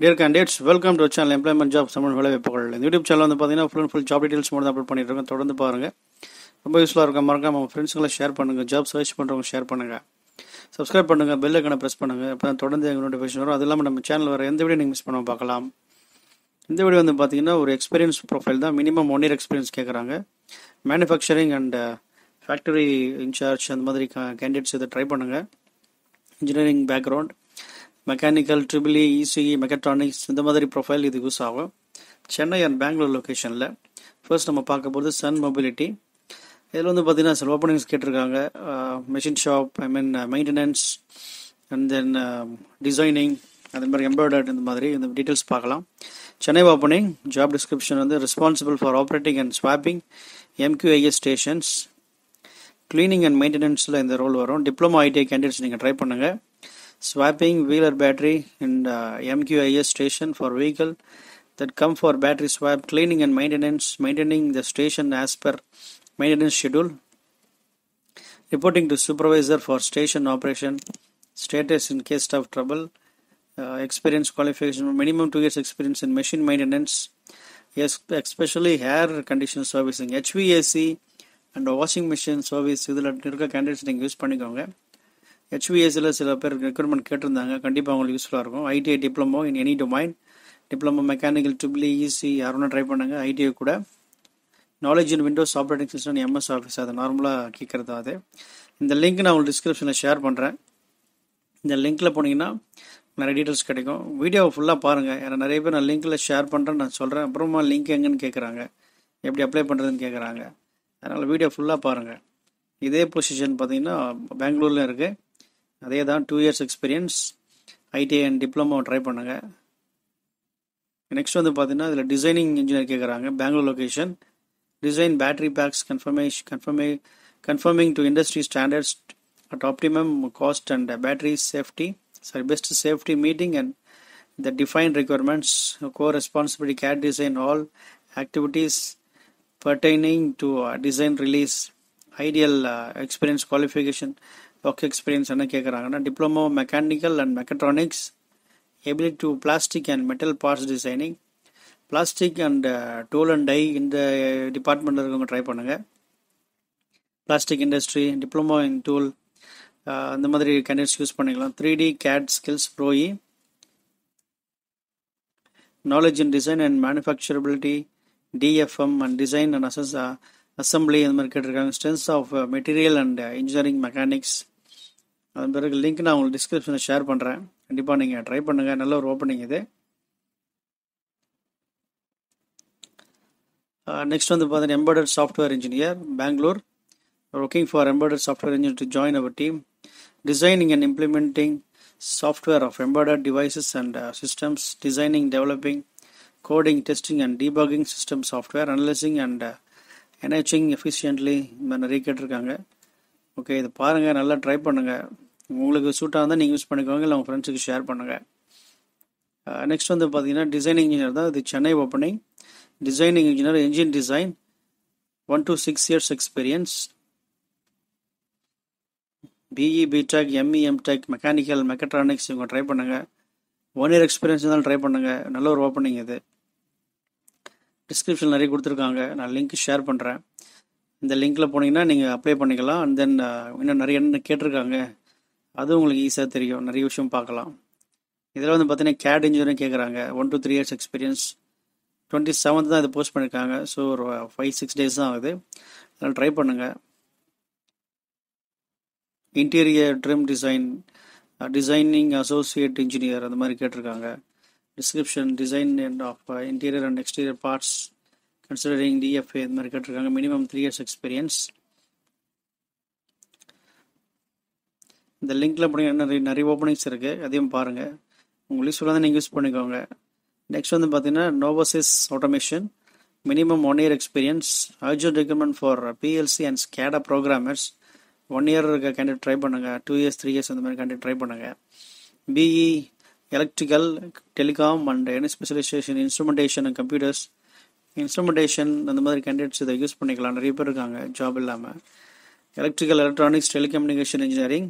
Dear candidates welcome to channel employment job summon வேலைவாய்ப்புகள் இந்த YouTube channel வந்து பார்த்தீங்கன்னா full and full job details மட்டும் தான் அப்லோட் பண்ணிட்டு இருக்கோம் தொடர்ந்து பாருங்கள் ரொம்ப யூஸ்ஃபுல்லாக இருக்கும். மறக்காம உங்கள் ஃப்ரெண்ட்ஸுங்களை ஷேர் பண்ணுங்கள் ஜாப் சர்ச் பண்ணுறவங்க ஷேர் பண்ணுங்கள் சப்ஸ்கிரைப் பண்ணுங்கள் பெல் ஐக்கனை ப்ரெஸ் பண்ணுங்கள் அப்போ தான் தொடர்ந்து எங்கள் நோட்டிஃபிகேஷன் வரும். அது இல்லாமல் நம்ம சேனல் வர எந்த வீடியோ நீங்கள் மிஸ் பண்ணாமல் பார்க்கலாம். இந்த வீடியோ வந்து பார்த்தீங்கன்னா ஒரு எக்ஸ்பீரியன்ஸ் ப்ரொஃபைல் தான். மினிமம் ஒன் இயர் எக்ஸ்பீரியன்ஸ் கேட்குறாங்க மேனுஃபேக்சரிங் அண்ட் ஃபேக்டரி இன்சார்ஜ் அந்த மாதிரி கேண்டிடேட்ஸ் இதை ட்ரை பண்ணுங்கள் engineering background mechanical triple E ECE mechatronics இந்த மாதிரி ப்ரொஃபைல் இது யூஸ் ஆகும். சென்னை அண்ட் பெங்களூர் லொக்கேஷனில் ஃபர்ஸ்ட் நம்ம பார்க்க போகிறது சன் மொபிலிட்டி இதில் வந்து பார்த்தீங்கன்னா சில ஓப்பனிங்ஸ் கேட்டிருக்காங்க. Machine shop I mean maintenance and then designing அதே மாதிரி எம்ப்ராய்டர்ட் இந்த மாதிரி இந்த டீட்டெயில்ஸ் பார்க்கலாம். சென்னை ஓப்பனிங் ஜாப் டிஸ்கிரிப்ஷன் வந்து responsible for operating and swapping MQIS stations cleaning and மெயின்டெனன்ஸில் இந்த ரோல் வரும். டிப்ளமோ ஐடிஐ கேண்டிடேட்ஸ் நீங்கள் ட்ரை பண்ணுங்கள் swapping wheeler battery and uh, MQIS station for vehicle that come for battery swap cleaning and maintenance maintaining the station as per maintenance schedule reporting to supervisor for station operation status in case of trouble uh, experience qualification minimum 2 years experience in machine maintenance yes especially air condition servicing HVAC and washing machine service இதில் இருக்க candidates நீங்கள் use பண்ணிக்கோங்க ஹெச்விஎஸ்சில் சில பேர் recruitment கேட்டிருந்தாங்க. கண்டிப்பாக அவங்களுக்கு யூஸ்ஃபுல்லாக இருக்கும். ITI diploma in any domain diploma mechanical triple EC யாரும் ட்ரை பண்ணுங்க. ஐடிஐ கூட. Knowledge in Windows operating system MS office அதை நார்மலாக கேட்குறது அது. இந்த லிங்க் நான் உங்களுக்கு டிஸ்கிரிப்ஷனில் ஷேர் பண்ணுறேன் இந்த லிங்க்கில் போனீங்கன்னா நிறைய டீட்டெயில்ஸ் கிடைக்கும். வீடியோவை ஃபுல்லாக பாருங்கள் ஏன்னா நிறைய பேர் நான் லிங்க்கில் ஷேர் பண்ணுறேன்னு நான் சொல்கிறேன் அப்புறமா லிங்க் எங்கேன்னு கேட்குறாங்க எப்படி அப்ளை பண்ணுறதுன்னு கேட்குறாங்க அதனால் வீடியோ ஃபுல்லாக பாருங்கள் இதே பொசிஷன் பார்த்தீங்கன்னா பெங்களூரில் இருக்குது அதே தான் two years experience ITI and diploma try பண்ணுங்க. நெக்ஸ்ட் வந்து பார்த்தீங்கன்னா இதில் டிசைனிங் இன்ஜினியர் கேட்குறாங்க Bangalore location design battery packs confirmation confirm conforming to industry standards at optimum cost and battery safety sorry best safety meeting and the define requirements go responsibility CAD design all activities pertaining to design release ideal experience qualification work experience என்ன கேட்குறாங்கன்னா diploma mechanical and mechatronics ability to plastic and metal parts designing plastic and tool and die இந்த டிபார்ட்மெண்ட்டில் இருக்கவங்க try பண்ணுங்கள் plastic industry diploma in tool அந்த மாதிரி candidates use பண்ணிக்கலாம். Three D CAD skills Pro E knowledge in design and manufacturability DFM and design and assess assembly அந்த மாதிரி கேட்டிருக்காங்க. Strengths of material and engineering mechanics அதன் பிறகு link நான் உங்களுக்கு டிஸ்கிரிப்ஷனில் ஷேர் பண்ணுறேன் கண்டிப்பாக நீங்கள் ட்ரை பண்ணுங்கள் நல்ல ஒரு ஓப்பனிங் இது. நெக்ஸ்ட் வந்து பார்த்தீங்கன்னா embroider software engineer Bangalore working for embroider software engineer to join our team designing and implementing software of embedded devices and systems designing developing coding testing and debugging system software analysing and energising efficiently இந்த மாதிரி நிறைய கேட்டிருக்காங்க. Okay இதை பாருங்கள் நல்லா try பண்ணுங்கள் உங்களுக்கு சூட்டாக இருந்தால் நீங்கள் யூஸ் பண்ணிக்கோங்க இல்லை உங்கள் ஃப்ரெண்ட்ஸுக்கு ஷேர் பண்ணுங்கள் நெக்ஸ்ட் வந்து பார்த்தீங்கன்னா டிசைனிங் இன்ஜினியர் தான். இது Chennai opening designing engineer engine design one to six years experience BE BTech ME MTech mechanical mechatronics இவங்க ட்ரை பண்ணுங்கள் ஒன் இயர் எக்ஸ்பீரியன்ஸ் இருந்தாலும் ட்ரை பண்ணுங்கள் நல்ல ஒரு ஓப்பனிங் இது. டிஸ்கிரிப்ஷன் நிறைய கொடுத்துருக்காங்க. நான் லிங்க் ஷேர் பண்ணுறேன் இந்த லிங்க்கில் போனீங்கன்னா நீங்கள் அப்ளை பண்ணிக்கலாம். அண்ட் தென் இன்னும் நிறைய என்ன கேட்டிருக்காங்க. அது உங்களுக்கு ஈஸியாக தெரியும். நிறைய விஷயம் பார்க்கலாம். இதில் வந்து பார்த்தீங்கன்னா கேட் இன்ஜினியரிங் கேட்குறாங்க. One to three years experience twenty seventh தான் இதை போஸ்ட் பண்ணியிருக்காங்க. ஸோ ஒரு ஃபைவ் சிக்ஸ் டேஸ் தான் ஆகுது. அதனால் ட்ரை பண்ணுங்கள் interior trim design designing associate engineer அந்த மாதிரி கேட்டிருக்காங்க. Description design and of interior and exterior parts considering DFA இந்த மாதிரி கேட்டிருக்காங்க. மினிமம் த்ரீ இயர்ஸ் எக்ஸ்பீரியன்ஸ் இந்த லிங்க்ல போனீங்க நிறைய நிறைய ஓப்பனிங்ஸ் இருக்கு. அதையும் பாருங்க. உங்களுக்கு சொல்லாத நீங்கள் யூஸ் பண்ணிக்கோங்க. நெக்ஸ்ட் வந்து பார்த்தீங்கன்னா Novosys automation minimum one year experience urgent requirement for PLC and SCADA programmers one year இருக்க கேண்டிடேட் ட்ரை பண்ணுங்க. டூ இயர்ஸ் த்ரீ இயர்ஸ் அந்த மாதிரி கேண்டிடேட் ட்ரை பண்ணுங்கள் BE electrical telecom and any specialisation instrumentation and computers instrumentation அந்த மாதிரி candidates இதை use பண்ணிக்கலாம். நிறைய பேர் இருக்காங்க ஜாப் இல்லாமல் electrical electronics telecommunication engineering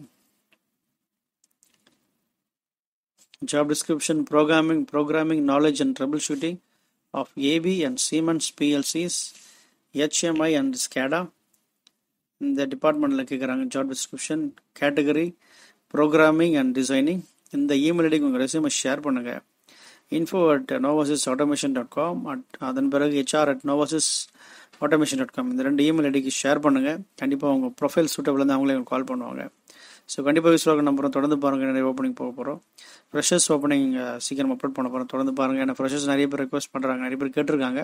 Job description programming, programming knowledge and troubleshooting of AB and Siemens PLCs, HMI and SCADA. இந்த டிபார்ட்மெண்ட்டில் கேட்குறாங்க job description category programming and designing இந்த இமெயில் ஐடிக்கு உங்கள் ரெசியூமை ஷேர் பண்ணுங்கள் info at Novasys automation dot com at அதன் பிறகு HR at Novasys automation dot com இந்த ரெண்டு இமெயில் ஐடிக்கு ஷேர் பண்ணுங்கள் கண்டிப்பாக உங்கள் ப்ரொஃபைல் சூட்டபிள் வந்து அவங்களே கால் பண்ணுவாங்க. ஸோ கண்டிப்பாக யூஸ்ஃபுல்லாக நம்புகிறோம் தொடர்ந்து பாருங்கள் நிறைய ஓப்பனிங் போக போகிறோம் ஃப்ரெஷர்ஸ் ஓப்பனிங் சீக்கிரம் அப்லோட் பண்ண போகிறோம் தொடர்ந்து பாருங்கள் ஏன்னா ஃப்ரெஷர்ஸ் நிறைய பேர் ரெக்வஸ்ட் பண்ணுறாங்க நிறைய பேர் கேட்டிருக்காங்க.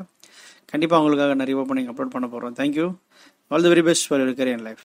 கண்டிப்பாக அவங்களுக்காக நிறைய ஓப்பனிங் அப்லோட் பண்ண போகிறோம் thank you all the very best for your career life